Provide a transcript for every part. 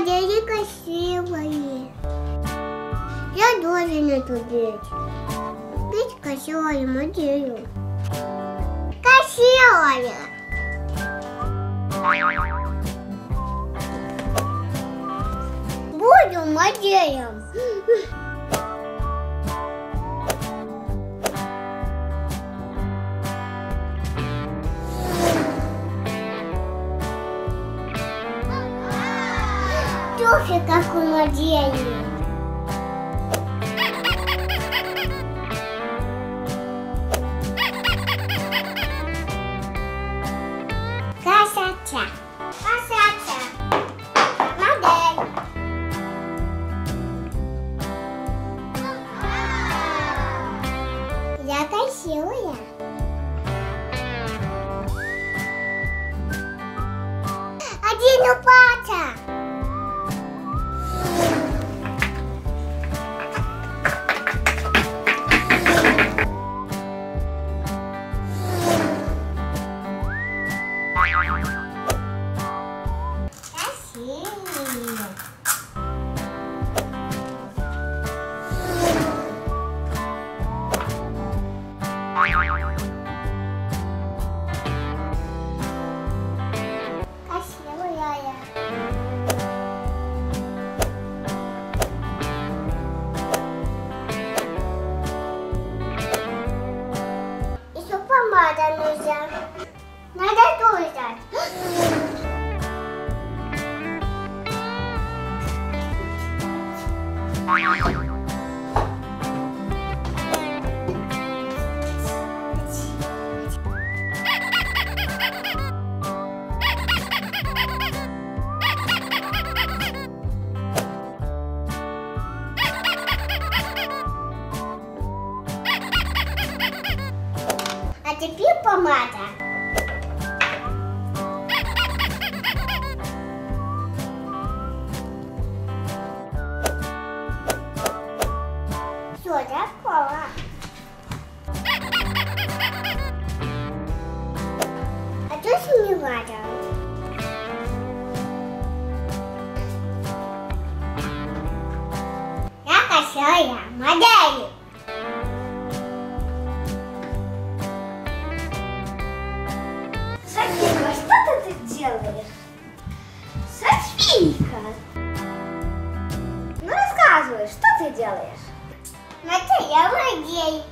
модели красивые. Я должен это делать. Быть красивой моделью. Красивая. Буду моделью. Как у модели. Красота. Красота. Модель. Я красивая. Один упата. Bye. А теперь помада. Надо? Я красивая модель. Софийка, что ты тут делаешь? Софийка! Ну рассказывай, что ты делаешь? Смотри, я модель.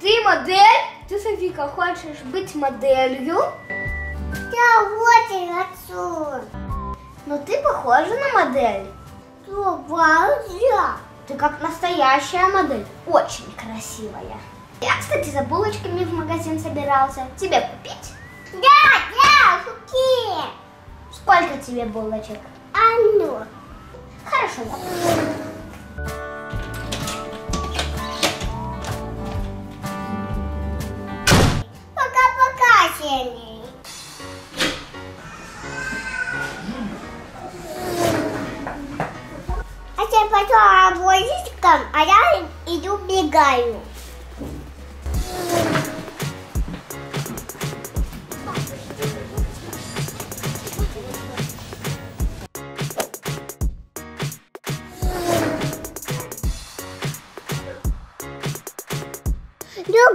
Ты модель? Ты, Софийка, хочешь быть моделью? Я очень хочу. Но ты похожа на модель. Правда? Ты как настоящая модель. Очень красивая. Я, кстати, за булочками в магазин собирался. Тебе купить? Да, да, какие? Сколько тебе булочек? А ну. Хорошо, да. Пока-пока, Сергей.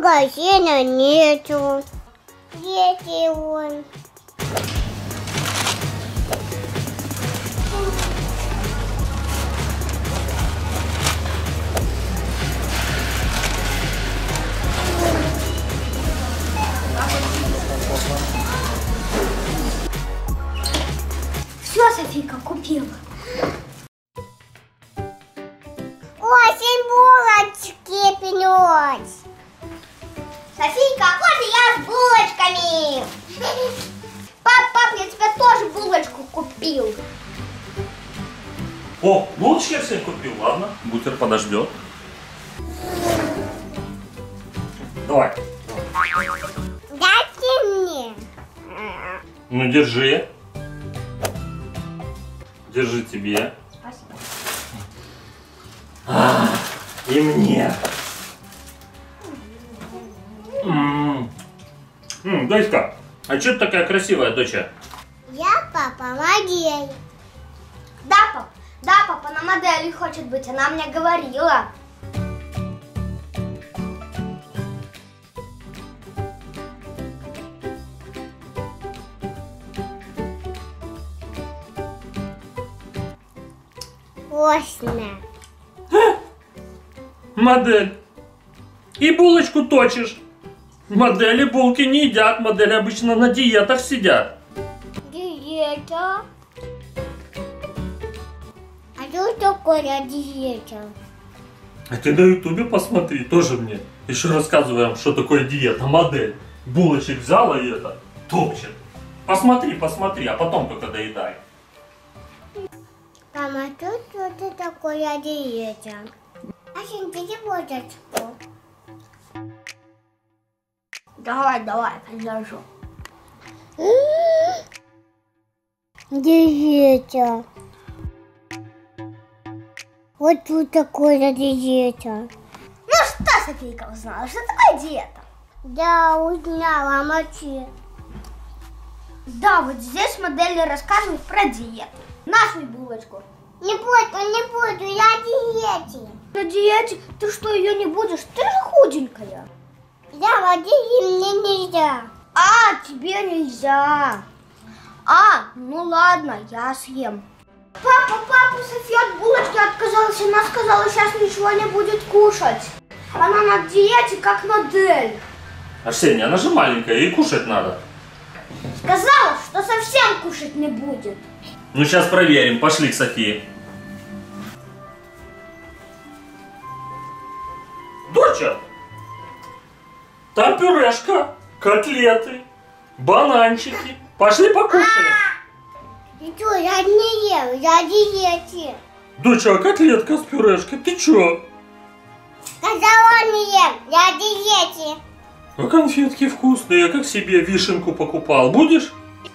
Сена нету. Где он? Все, Софийка, купила. Очень булочки принес. Софийка, а можно я с булочками? Пап, пап, я тебе тоже булочку купил. О, булочки я всем купил, ладно. Бутер подождет. Давай. Дайте мне. Ну, держи. Держи тебе. Спасибо. А, и мне. М, Доська, а что ты такая красивая, доча? Я папа модель. Да, пап, да, папа, она моделью хочет быть, она мне говорила. Вкусно. Модель. И булочку точишь. Модели булки не едят, модели обычно на диетах сидят. Диета. А что такое диета? А ты на ютубе посмотри, тоже мне. Еще рассказываем, что такое диета, модель. Булочек взяла и это, топчет. Посмотри, посмотри, а потом только доедай. Мама, тут что такое диета? А синдите водочку. Давай, давай, подержу. Диета. Вот тут такое диета. Ну что, Софийка, узнала, что такое диета? Да, узнала, мочи. Да, вот здесь модели рассказывают про диету. Нашу булочку. Не буду, не буду, я диете. На диете? Ты что, ее не будешь? Ты же худенькая. Я води мне нельзя. А, тебе нельзя. А, ну ладно, я съем. Папа, папа, София от булочки отказалась. Она сказала, сейчас ничего не будет кушать. Она на диете, как модель. Арсения, она же маленькая, ей кушать надо. Сказала, что совсем кушать не будет. Ну сейчас проверим, пошли к Софии. Доча, там пюрешка, котлеты, бананчики. Пошли покушаем. И что, я не ем, я диете. Доча, а котлетка с пюрешкой, ты чё? Сказала не ем, я диете. А конфетки вкусные, я как себе вишенку покупал. Будешь?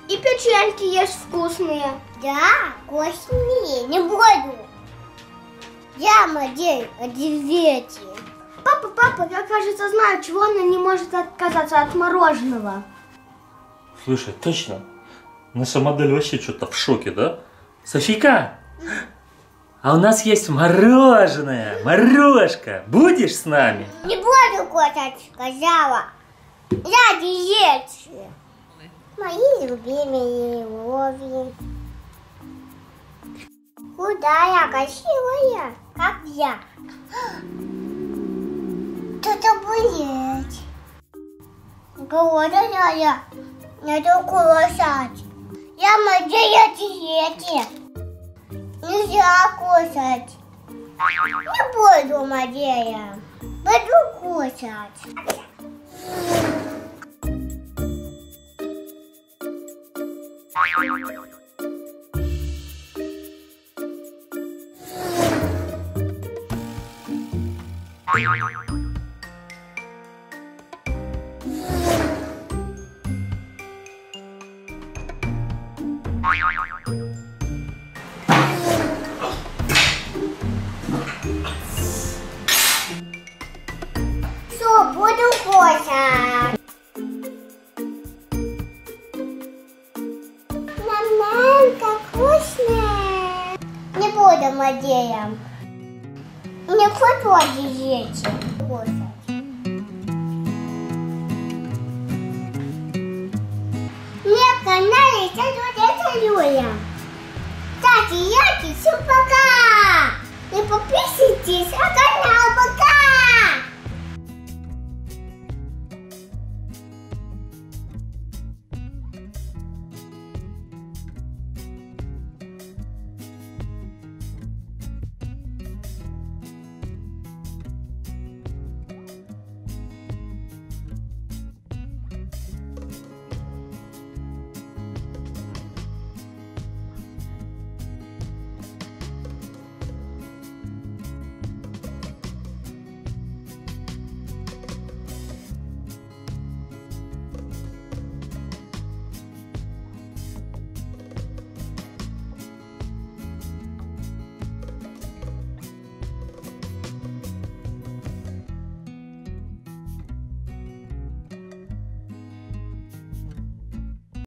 И печеньки есть вкусные. Да, вкуснее, не буду. Я модель о диете. Папа, папа, я, кажется, знаю, чего она не может отказаться от мороженого. Слушай, точно. Наша модель вообще что-то в шоке, да? Софийка, а у нас есть мороженое, морожка. Будешь с нами? Не буду кушать, сказала. Я диете. Мои любимые лови. Худая, красивая, как я. Кто-то будет. Голодная, надо кушать. Я модель диете. Нельзя кушать. Не буду моделя. Буду кушать. Все, буду кушать. Мама, как вкусно. Не буду моделем. Не хочу диете Юля. Кстати, я всем пока. И подписывайтесь на канал.